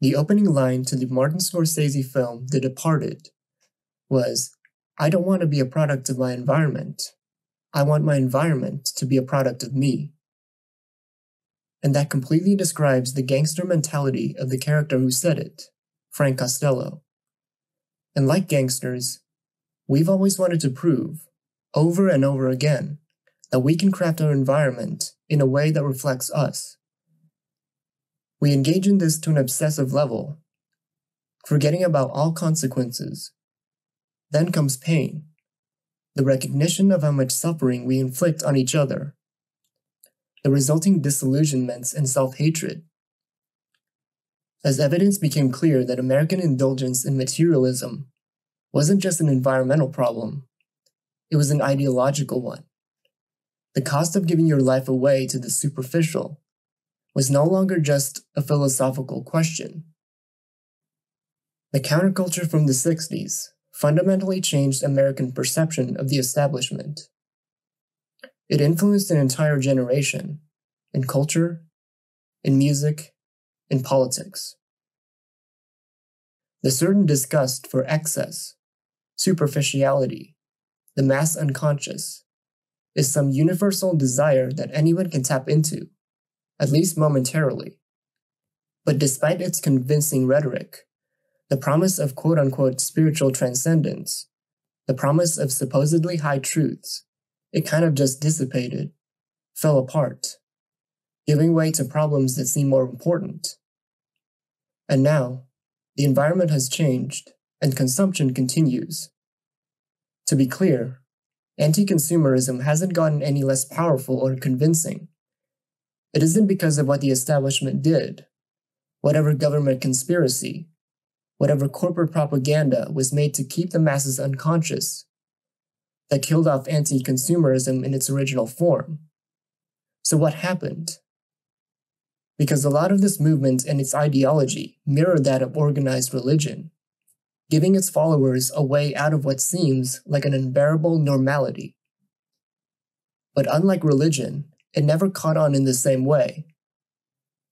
The opening line to the Martin Scorsese film The Departed was I don't want to be a product of my environment. I want my environment to be a product of me. And that completely describes the gangster mentality of the character who said it, Frank Costello. And like gangsters, we've always wanted to prove, over and over again, that we can craft our environment in a way that reflects us. We engage in this to an obsessive level, forgetting about all consequences. Then comes pain, the recognition of how much suffering we inflict on each other, the resulting disillusionments and self hatred. As evidence became clear that American indulgence in materialism wasn't just an environmental problem, it was an ideological one. The cost of giving your life away to the superficial was no longer just a philosophical question. The counterculture from the 60s fundamentally changed American perception of the establishment. It influenced an entire generation in culture, in music, in politics. The certain disgust for excess, superficiality, the mass unconscious, is some universal desire that anyone can tap into at least momentarily. But despite its convincing rhetoric, the promise of quote unquote spiritual transcendence, the promise of supposedly high truths, it kind of just dissipated, fell apart, giving way to problems that seem more important. And now, the environment has changed and consumption continues. To be clear, anti consumerism hasn't gotten any less powerful or convincing. It isn't because of what the establishment did, whatever government conspiracy, whatever corporate propaganda was made to keep the masses unconscious, that killed off anti consumerism in its original form. So, what happened? Because a lot of this movement and its ideology mirrored that of organized religion, giving its followers a way out of what seems like an unbearable normality. But unlike religion, it never caught on in the same way.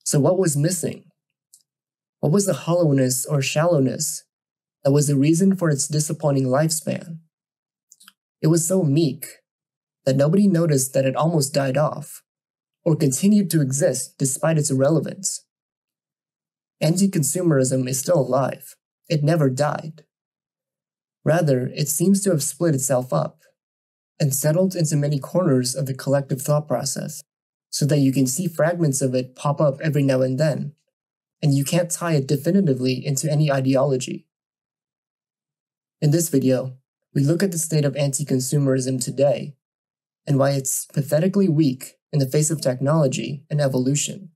So, what was missing? What was the hollowness or shallowness that was the reason for its disappointing lifespan? It was so meek that nobody noticed that it almost died off, or continued to exist despite its irrelevance. Anti consumerism is still alive, it never died. Rather, it seems to have split itself up and settled into many corners of the collective thought process, so that you can see fragments of it pop up every now and then, and you can't tie it definitively into any ideology. In this video, we look at the state of anti consumerism today and why it's pathetically weak in the face of technology and evolution.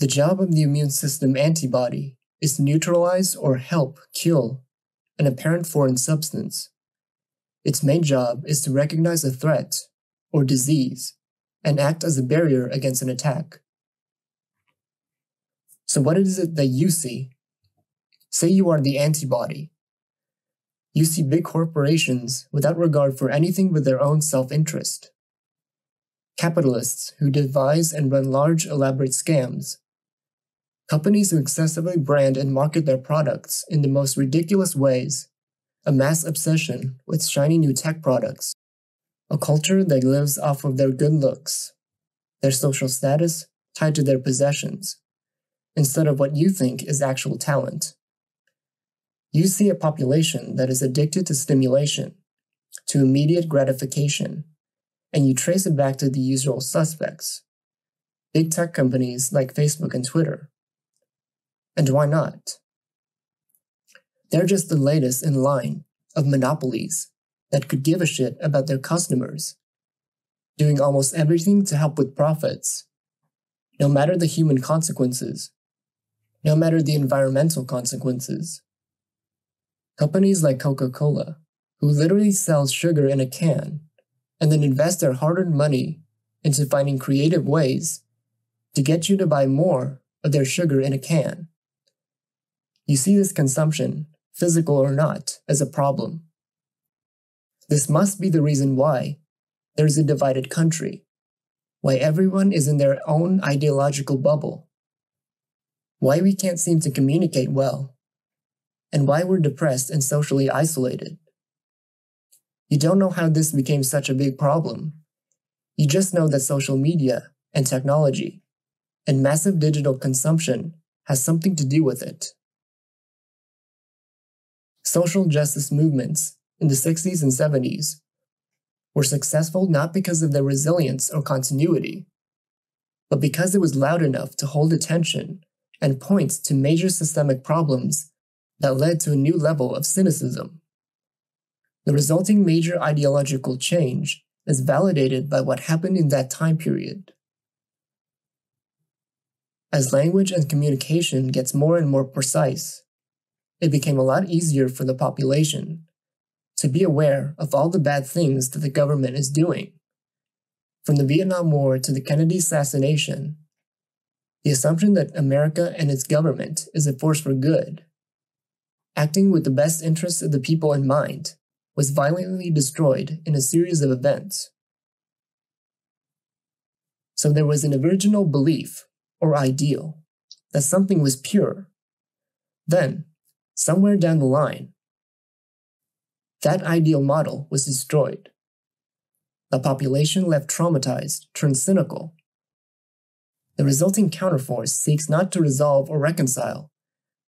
The job of the immune system antibody is to neutralize or help kill an apparent foreign substance. Its main job is to recognize a threat or disease and act as a barrier against an attack. So, what is it that you see? Say you are the antibody. You see big corporations without regard for anything but their own self interest. Capitalists who devise and run large, elaborate scams Companies who excessively brand and market their products in the most ridiculous ways, a mass obsession with shiny new tech products, a culture that lives off of their good looks, their social status tied to their possessions, instead of what you think is actual talent. You see a population that is addicted to stimulation, to immediate gratification, and you trace it back to the usual suspects. Big tech companies like Facebook and Twitter and why not? They're just the latest in line of monopolies that could give a shit about their customers, doing almost everything to help with profits, no matter the human consequences, no matter the environmental consequences. Companies like Coca Cola, who literally sells sugar in a can and then invest their hard earned money into finding creative ways to get you to buy more of their sugar in a can. You see this consumption, physical or not, as a problem. This must be the reason why, there is a divided country, why everyone is in their own ideological bubble, why we can't seem to communicate well, and why we're depressed and socially isolated. You don't know how this became such a big problem. You just know that social media and technology and massive digital consumption has something to do with it. Social justice movements in the 60s and 70s were successful not because of their resilience or continuity, but because it was loud enough to hold attention and point to major systemic problems that led to a new level of cynicism. The resulting major ideological change is validated by what happened in that time period. As language and communication gets more and more precise, it became a lot easier for the population to be aware of all the bad things that the government is doing. From the Vietnam War to the Kennedy assassination, the assumption that America and its government is a force for good, acting with the best interests of the people in mind, was violently destroyed in a series of events. So there was an original belief, or ideal, that something was pure. Then, somewhere down the line, that ideal model was destroyed. The population left traumatized, turned cynical. The resulting counterforce seeks not to resolve or reconcile,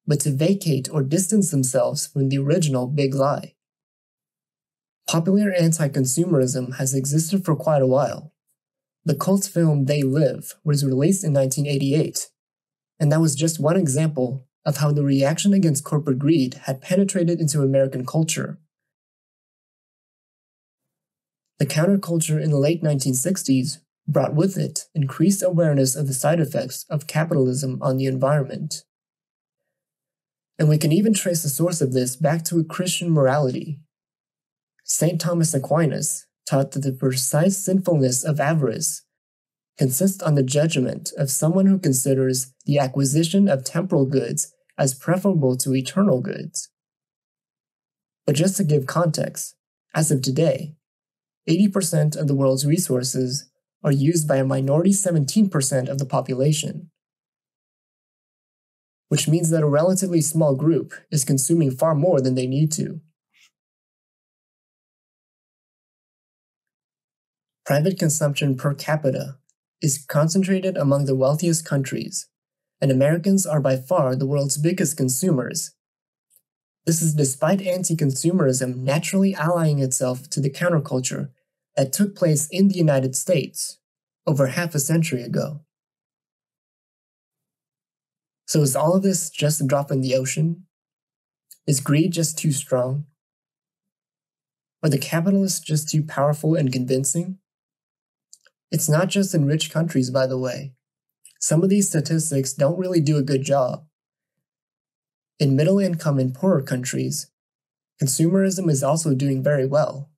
but to vacate or distance themselves from the original big lie. Popular anti consumerism has existed for quite a while. The cult film They Live was released in 1988, and that was just one example of how the reaction against corporate greed had penetrated into American culture the counterculture in the late 1960s brought with it increased awareness of the side effects of capitalism on the environment. And we can even trace the source of this back to a Christian morality. St. Thomas Aquinas taught that the precise sinfulness of avarice consists on the judgment of someone who considers the acquisition of temporal goods as preferable to eternal goods. But just to give context, as of today, 80% of the world's resources are used by a minority 17% of the population, which means that a relatively small group is consuming far more than they need to. Private consumption per capita is concentrated among the wealthiest countries, and Americans are by far the world's biggest consumers. This is despite anti consumerism naturally allying itself to the counterculture that took place in the United States over half a century ago. So, is all of this just a drop in the ocean? Is greed just too strong? Are the capitalists just too powerful and convincing? It's not just in rich countries, by the way. Some of these statistics don't really do a good job. In middle income and poorer countries, consumerism is also doing very well.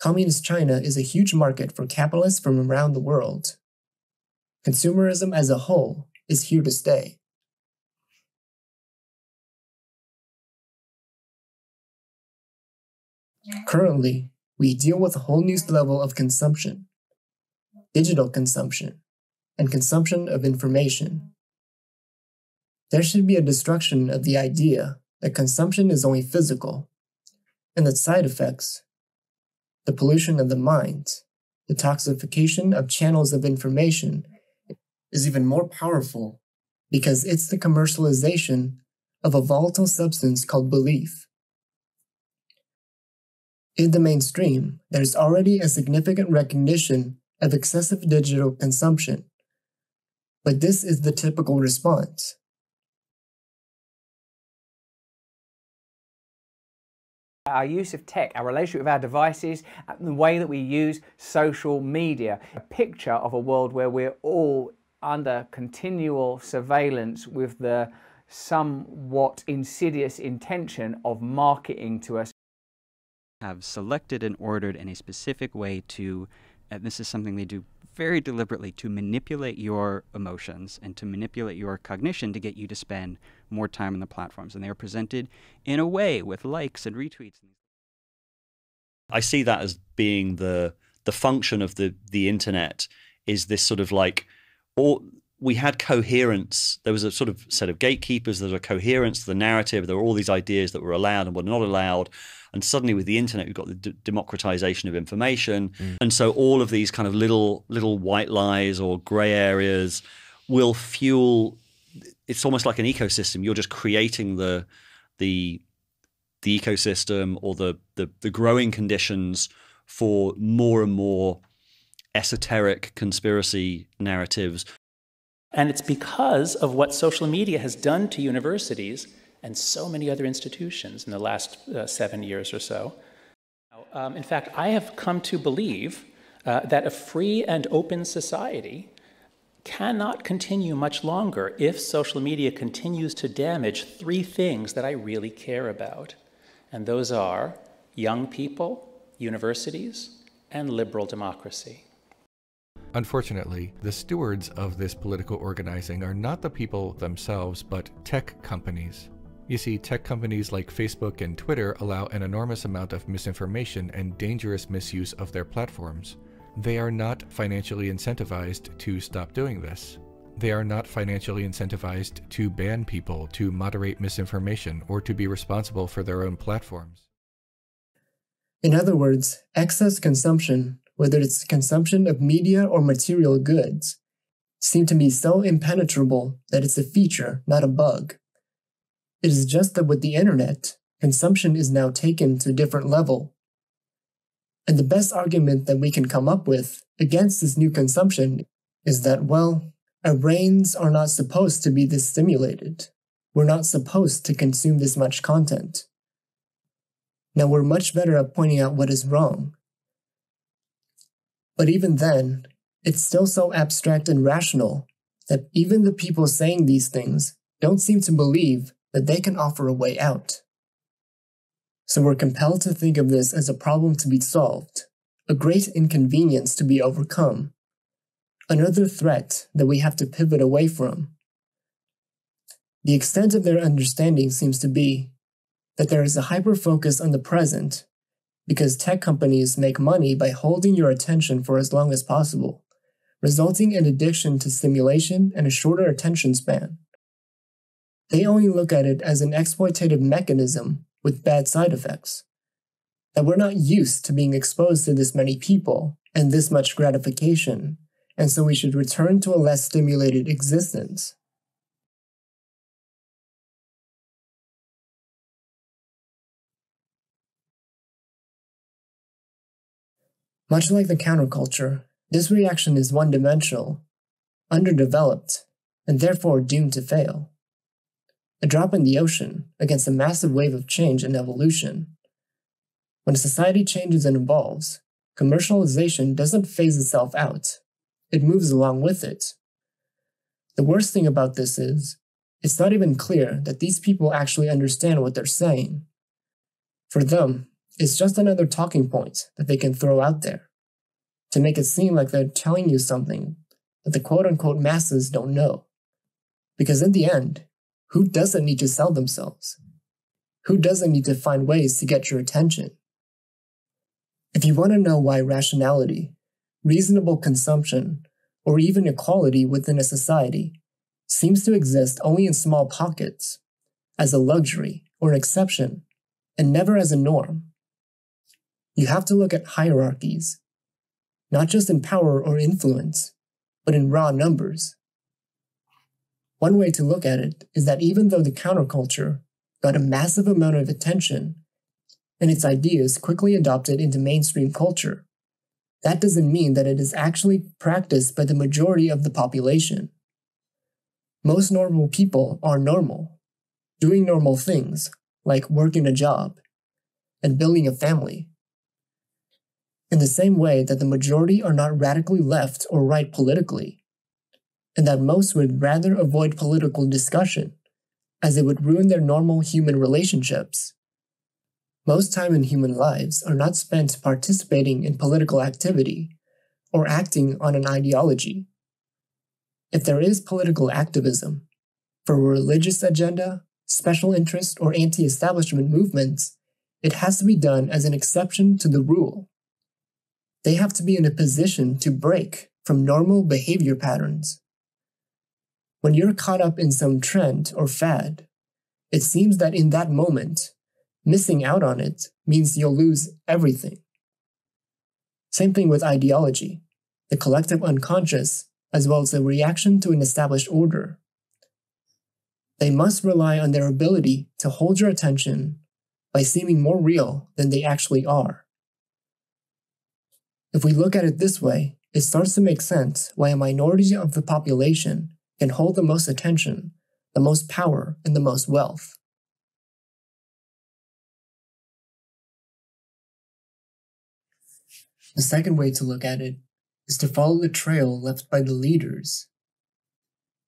Communist China is a huge market for capitalists from around the world. Consumerism as a whole is here to stay. Currently, we deal with a whole new level of consumption digital consumption and consumption of information. There should be a destruction of the idea that consumption is only physical and that side effects the pollution of the mind, the toxification of channels of information is even more powerful because it's the commercialization of a volatile substance called belief. In the mainstream, there's already a significant recognition of excessive digital consumption, but this is the typical response. our use of tech, our relationship with our devices, the way that we use social media. A picture of a world where we're all under continual surveillance with the somewhat insidious intention of marketing to us. Have selected and ordered in a specific way to, and this is something they do very deliberately to manipulate your emotions and to manipulate your cognition to get you to spend more time on the platforms. And they are presented in a way with likes and retweets. I see that as being the the function of the the internet is this sort of like or we had coherence. There was a sort of set of gatekeepers. There was a coherence to the narrative. There were all these ideas that were allowed and were not allowed. And suddenly, with the internet, we've got the d- democratization of information. Mm. And so, all of these kind of little little white lies or gray areas will fuel. It's almost like an ecosystem. You're just creating the the the ecosystem or the, the, the growing conditions for more and more esoteric conspiracy narratives. And it's because of what social media has done to universities and so many other institutions in the last uh, seven years or so. Um, in fact, I have come to believe uh, that a free and open society cannot continue much longer if social media continues to damage three things that I really care about and those are young people, universities, and liberal democracy. Unfortunately, the stewards of this political organizing are not the people themselves, but tech companies. You see, tech companies like Facebook and Twitter allow an enormous amount of misinformation and dangerous misuse of their platforms. They are not financially incentivized to stop doing this. They are not financially incentivized to ban people, to moderate misinformation, or to be responsible for their own platforms. In other words, excess consumption, whether it's consumption of media or material goods, seem to be so impenetrable that it's a feature, not a bug. It is just that with the internet, consumption is now taken to a different level. And the best argument that we can come up with against this new consumption is that, well, our brains are not supposed to be this stimulated. We're not supposed to consume this much content. Now, we're much better at pointing out what is wrong. But even then, it's still so abstract and rational that even the people saying these things don't seem to believe that they can offer a way out. So we're compelled to think of this as a problem to be solved, a great inconvenience to be overcome, another threat that we have to pivot away from. The extent of their understanding seems to be that there is a hyper focus on the present because tech companies make money by holding your attention for as long as possible, resulting in addiction to stimulation and a shorter attention span. They only look at it as an exploitative mechanism with bad side effects. That we're not used to being exposed to this many people and this much gratification, and so we should return to a less stimulated existence. Much like the counterculture, this reaction is one dimensional, underdeveloped, and therefore doomed to fail. A drop in the ocean against a massive wave of change and evolution. When a society changes and evolves, commercialization doesn't phase itself out, it moves along with it. The worst thing about this is, it's not even clear that these people actually understand what they're saying. For them, it's just another talking point that they can throw out there to make it seem like they're telling you something that the quote unquote masses don't know. Because in the end, who doesn't need to sell themselves? Who doesn't need to find ways to get your attention? If you want to know why rationality reasonable consumption, or even equality within a society seems to exist only in small pockets, as a luxury or an exception, and never as a norm. You have to look at hierarchies, not just in power or influence, but in raw numbers. One way to look at it is that even though the counterculture got a massive amount of attention and its ideas quickly adopted into mainstream culture, that doesn't mean that it is actually practiced by the majority of the population. Most normal people are normal, doing normal things, like working a job and building a family. In the same way that the majority are not radically left or right politically, and that most would rather avoid political discussion, as it would ruin their normal human relationships most time in human lives are not spent participating in political activity or acting on an ideology. If there is political activism for a religious agenda, special interest, or anti establishment movements, it has to be done as an exception to the rule. They have to be in a position to break from normal behavior patterns. When you're caught up in some trend or fad, it seems that in that moment, missing out on it means you'll lose everything. Same thing with ideology, the collective unconscious, as well as the reaction to an established order. They must rely on their ability to hold your attention by seeming more real than they actually are. If we look at it this way, it starts to make sense why a minority of the population can hold the most attention, the most power, and the most wealth. The second way to look at it is to follow the trail left by the leaders.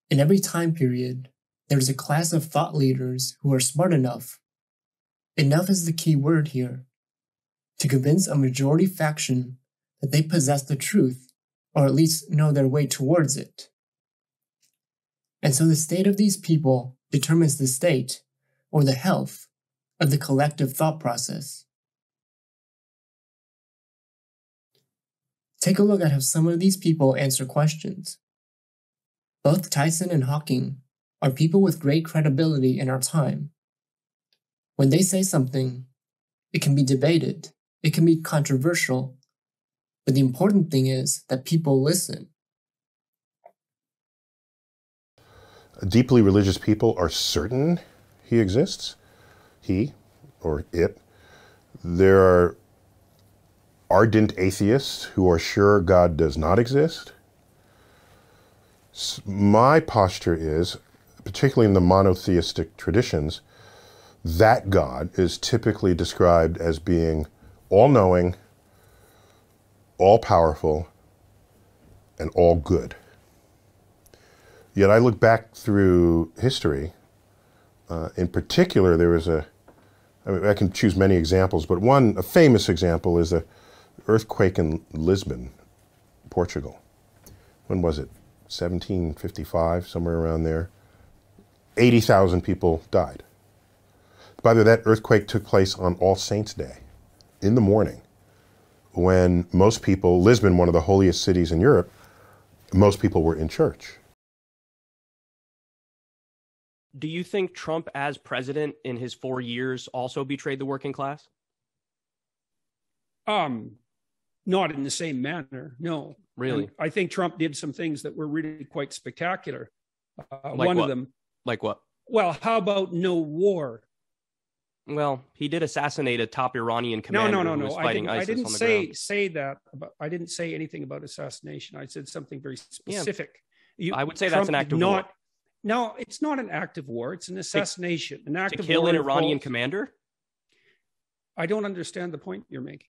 In every time period, there is a class of thought leaders who are smart enough. Enough is the key word here to convince a majority faction that they possess the truth, or at least know their way towards it. And so the state of these people determines the state, or the health, of the collective thought process. Take a look at how some of these people answer questions. Both Tyson and Hawking are people with great credibility in our time. When they say something, it can be debated, it can be controversial, but the important thing is that people listen. Deeply religious people are certain he exists, he or it. There are ardent atheists who are sure God does not exist. My posture is, particularly in the monotheistic traditions, that God is typically described as being all knowing, all powerful, and all good. Yet I look back through history. Uh, in particular, there was a, I, mean, I can choose many examples, but one, a famous example is the earthquake in Lisbon, Portugal. When was it? 1755, somewhere around there. 80,000 people died. By the way, that earthquake took place on All Saints' Day in the morning when most people, Lisbon, one of the holiest cities in Europe, most people were in church. Do you think Trump, as president in his four years, also betrayed the working class? Um, not in the same manner. No, really. And I think Trump did some things that were really quite spectacular. Uh, like one what? of them. Like what? Well, how about no war? Well, he did assassinate a top Iranian commander no, no, no. was I fighting didn't, I ISIS didn't say ground. say that. About, I didn't say anything about assassination. I said something very specific. You- I would say that's an act of war. not, No, it's not an act of war. It's an assassination. An act To of kill war an Iranian involves- commander? I don't understand the point you're making.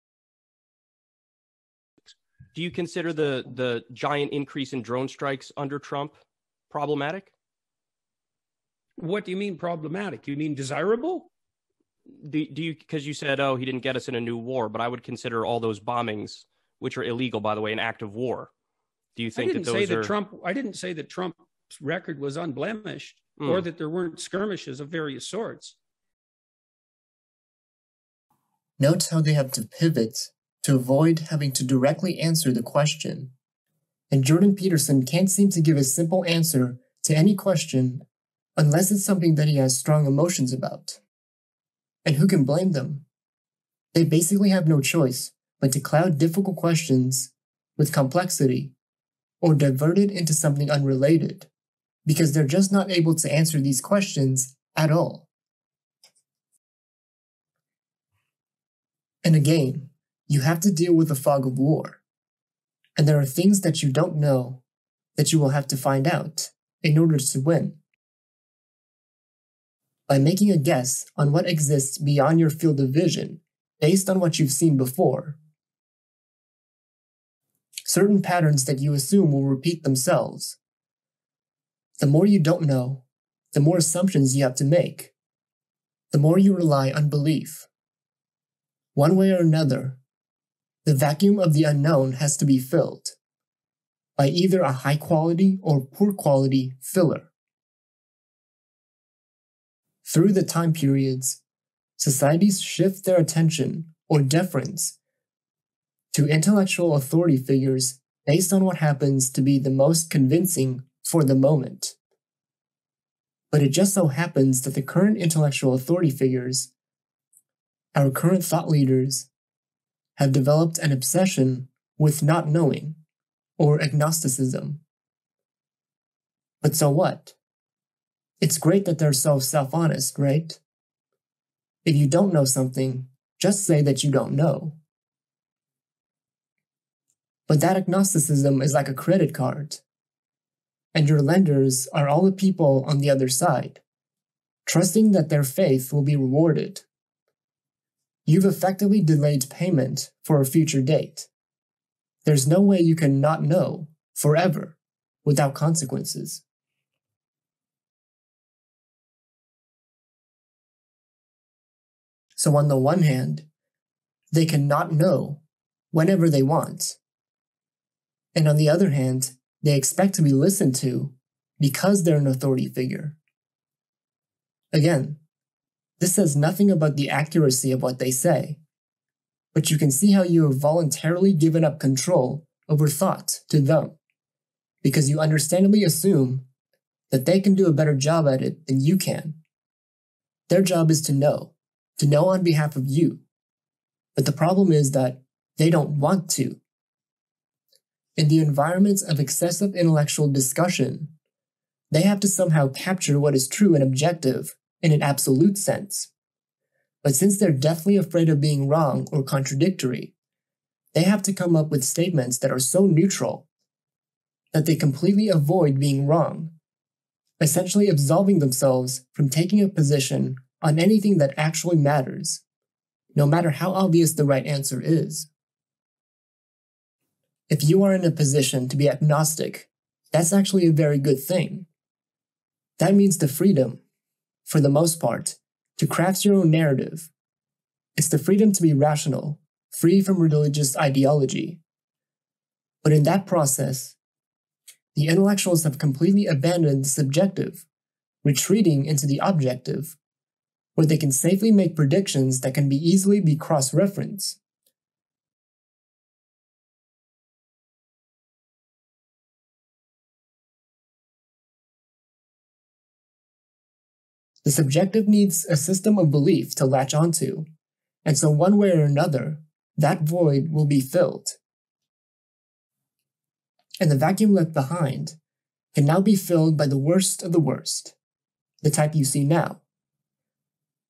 Do you consider the the giant increase in drone strikes under Trump problematic? What do you mean problematic? You mean desirable? Do, do you because you said oh he didn't get us in a new war, but I would consider all those bombings, which are illegal by the way, an act of war. Do you think I think didn't that say those that are Trump. I didn't say that Trump's record was unblemished, Hmm. or that there weren't skirmishes of various sorts. Note how they have to pivot to avoid having to directly answer the question. And Jordan Peterson can't seem to give a simple answer to any question unless it's something that he has strong emotions about. And who can blame them? They basically have no choice but to cloud difficult questions with complexity or divert it into something unrelated because they're just not able to answer these questions at all. And again, you have to deal with the fog of war. And there are things that you don't know that you will have to find out in order to win. By making a guess on what exists beyond your field of vision based on what you've seen before, certain patterns that you assume will repeat themselves. The more you don't know, the more assumptions you have to make, the more you rely on belief. One way or another, the vacuum of the unknown has to be filled by either a high quality or poor quality filler. Through the time periods, societies shift their attention or deference to intellectual authority figures based on what happens to be the most convincing for the moment. But it just so happens that the current intellectual authority figures, our current thought leaders, have developed an obsession with not knowing, or agnosticism. But so what? It's great that they're so self honest, right? If you don't know something, just say that you don't know. But that agnosticism is like a credit card. And your lenders are all the people on the other side, trusting that their faith will be rewarded. You've effectively delayed payment for a future date. There's no way you can not know forever without consequences. So, on the one hand, they cannot know whenever they want. And on the other hand, they expect to be listened to because they're an authority figure. Again, this says nothing about the accuracy of what they say, but you can see how you have voluntarily given up control over thought to them because you understandably assume that they can do a better job at it than you can. Their job is to know, to know on behalf of you. But the problem is that they don't want to. In the environments of excessive intellectual discussion, they have to somehow capture what is true and objective in an absolute sense. But since they're deathly afraid of being wrong or contradictory, they have to come up with statements that are so neutral that they completely avoid being wrong, essentially absolving themselves from taking a position on anything that actually matters, no matter how obvious the right answer is. If you are in a position to be agnostic, that's actually a very good thing. That means the freedom, for the most part, to craft your own narrative. It's the freedom to be rational, free from religious ideology. But in that process, the intellectuals have completely abandoned the subjective, retreating into the objective, where they can safely make predictions that can be easily be cross-referenced. The subjective needs a system of belief to latch onto, and so one way or another, that void will be filled. And the vacuum left behind can now be filled by the worst of the worst, the type you see now.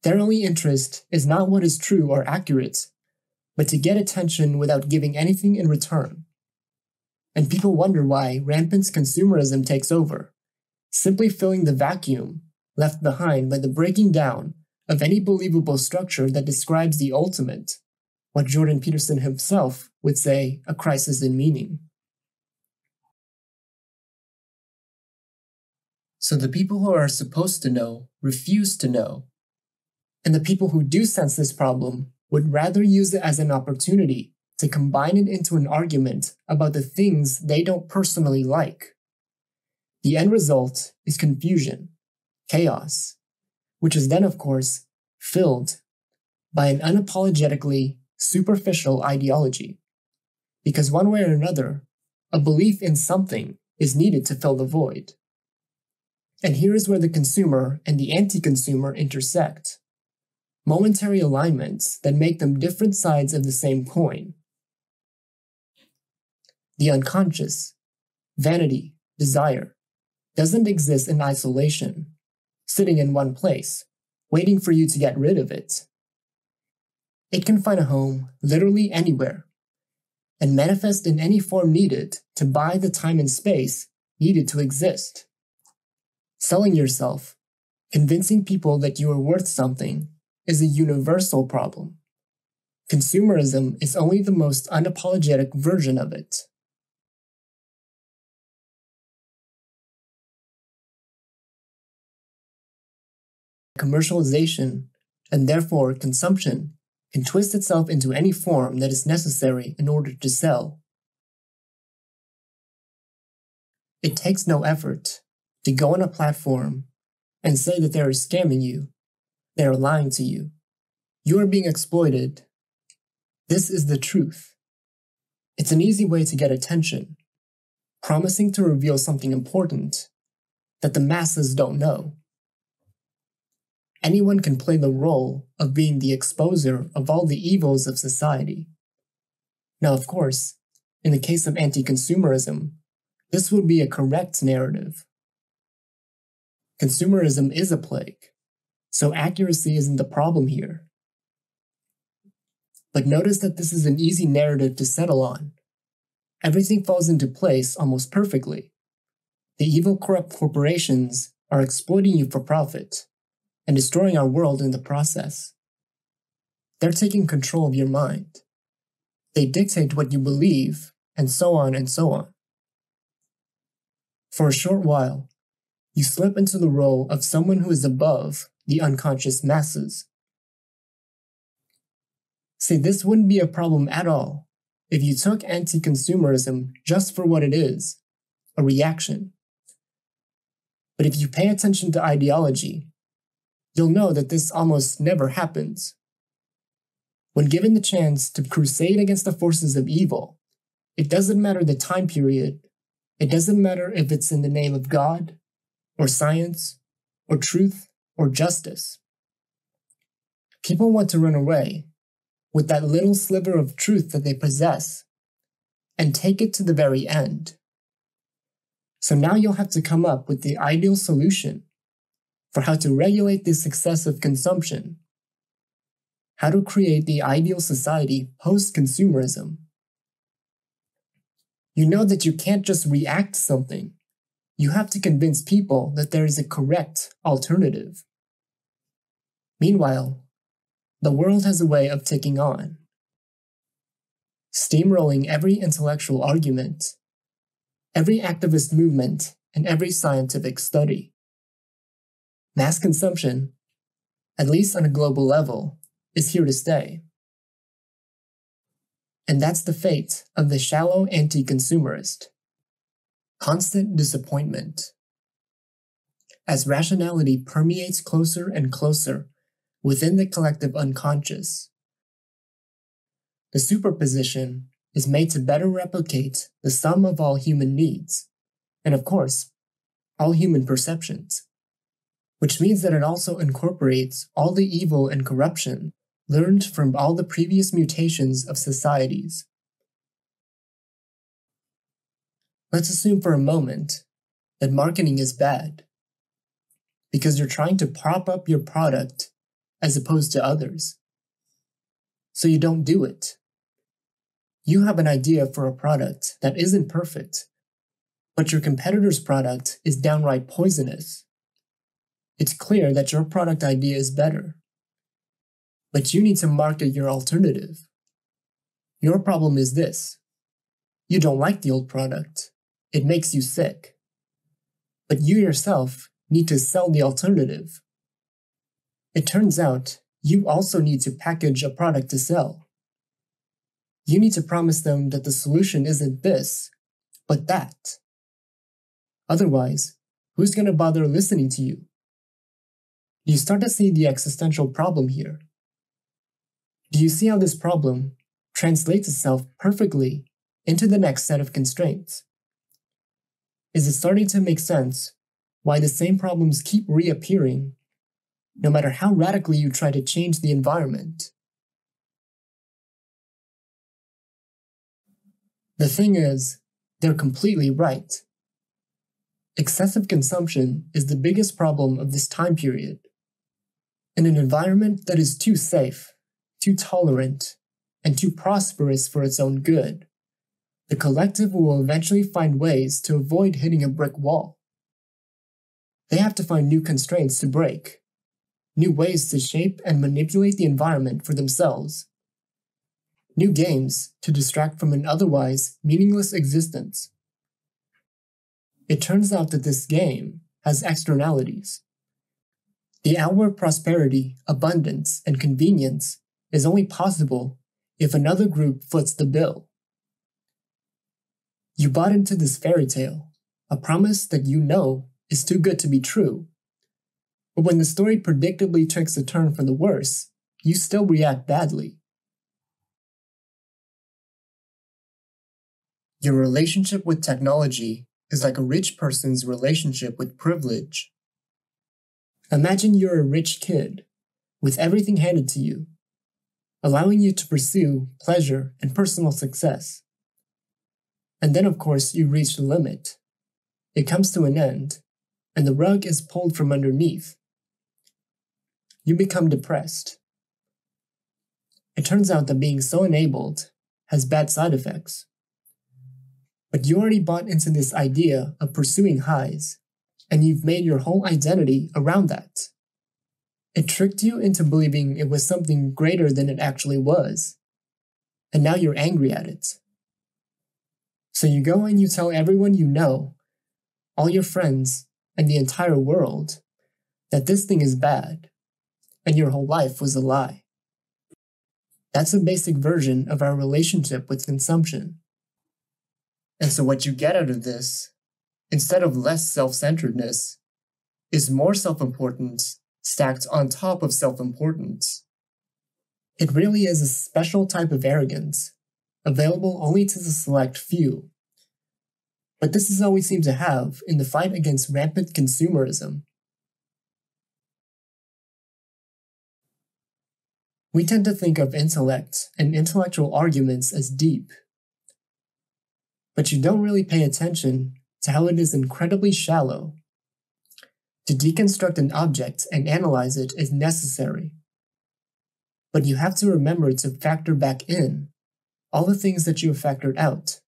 Their only interest is not what is true or accurate, but to get attention without giving anything in return. And people wonder why rampant consumerism takes over, simply filling the vacuum left behind by the breaking down of any believable structure that describes the ultimate, what Jordan Peterson himself would say a crisis in meaning. So the people who are supposed to know refuse to know and the people who do sense this problem would rather use it as an opportunity to combine it into an argument about the things they don't personally like. The end result is confusion, chaos, which is then, of course, filled by an unapologetically superficial ideology. Because one way or another, a belief in something is needed to fill the void. And here is where the consumer and the anti consumer intersect momentary alignments that make them different sides of the same coin. The unconscious, vanity, desire, doesn't exist in isolation, sitting in one place, waiting for you to get rid of it. It can find a home literally anywhere and manifest in any form needed to buy the time and space needed to exist. Selling yourself, convincing people that you are worth something, is a universal problem. Consumerism is only the most unapologetic version of it. Commercialization, and therefore consumption, can twist itself into any form that is necessary in order to sell. It takes no effort to go on a platform and say that they are scamming you they are lying to you. You are being exploited. This is the truth. It's an easy way to get attention, promising to reveal something important that the masses don't know. Anyone can play the role of being the exposer of all the evils of society. Now, of course, in the case of anti consumerism, this would be a correct narrative. Consumerism is a plague, so accuracy isn't the problem here. But notice that this is an easy narrative to settle on. Everything falls into place almost perfectly. The evil, corrupt corporations are exploiting you for profit and destroying our world in the process. They're taking control of your mind. They dictate what you believe, and so on and so on. For a short while, you slip into the role of someone who is above the unconscious masses. See, this wouldn't be a problem at all if you took anti consumerism just for what it is a reaction. But if you pay attention to ideology, you'll know that this almost never happens. When given the chance to crusade against the forces of evil, it doesn't matter the time period, it doesn't matter if it's in the name of God, or science, or truth, or justice. People want to run away with that little sliver of truth that they possess and take it to the very end. So now you'll have to come up with the ideal solution for how to regulate this excessive consumption, how to create the ideal society post consumerism. You know that you can't just react to something, you have to convince people that there is a correct alternative. Meanwhile, the world has a way of taking on, steamrolling every intellectual argument, every activist movement, and every scientific study. Mass consumption, at least on a global level, is here to stay. And that's the fate of the shallow anti consumerist. Constant disappointment. As rationality permeates closer and closer within the collective unconscious. The superposition is made to better replicate the sum of all human needs, and of course, all human perceptions, which means that it also incorporates all the evil and corruption learned from all the previous mutations of societies. Let's assume for a moment that marketing is bad because you're trying to prop up your product as opposed to others. So you don't do it. You have an idea for a product that isn't perfect, but your competitor's product is downright poisonous. It's clear that your product idea is better, but you need to market your alternative. Your problem is this you don't like the old product, it makes you sick. But you yourself need to sell the alternative. It turns out you also need to package a product to sell. You need to promise them that the solution isn't this, but that. Otherwise, who's going to bother listening to you? You start to see the existential problem here. Do you see how this problem translates itself perfectly into the next set of constraints? Is it starting to make sense why the same problems keep reappearing no matter how radically you try to change the environment. The thing is, they're completely right. Excessive consumption is the biggest problem of this time period. In an environment that is too safe, too tolerant, and too prosperous for its own good, the collective will eventually find ways to avoid hitting a brick wall. They have to find new constraints to break new ways to shape and manipulate the environment for themselves, new games to distract from an otherwise meaningless existence. It turns out that this game has externalities. The outward prosperity, abundance, and convenience is only possible if another group foots the bill. You bought into this fairy tale, a promise that you know is too good to be true, but when the story predictably takes a turn for the worse, you still react badly. Your relationship with technology is like a rich person's relationship with privilege. Imagine you're a rich kid with everything handed to you, allowing you to pursue pleasure and personal success. And then, of course, you reach the limit. It comes to an end, and the rug is pulled from underneath. You become depressed. It turns out that being so enabled has bad side effects. But you already bought into this idea of pursuing highs, and you've made your whole identity around that. It tricked you into believing it was something greater than it actually was. And now you're angry at it. So you go and you tell everyone you know, all your friends, and the entire world, that this thing is bad, and your whole life was a lie. That's a basic version of our relationship with consumption. And so, what you get out of this, instead of less self centeredness, is more self importance stacked on top of self importance. It really is a special type of arrogance, available only to the select few. But this is all we seem to have in the fight against rampant consumerism. We tend to think of intellect and intellectual arguments as deep. But you don't really pay attention to how it is incredibly shallow. To deconstruct an object and analyze it is necessary. But you have to remember to factor back in all the things that you have factored out.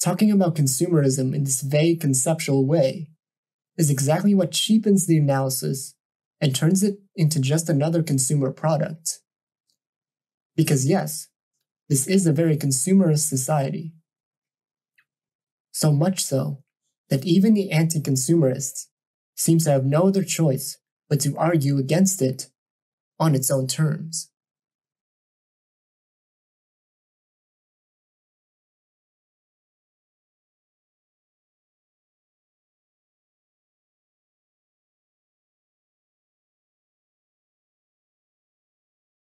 Talking about consumerism in this vague conceptual way is exactly what cheapens the analysis and turns it into just another consumer product. Because, yes, this is a very consumerist society. So much so that even the anti consumerists seem to have no other choice but to argue against it on its own terms.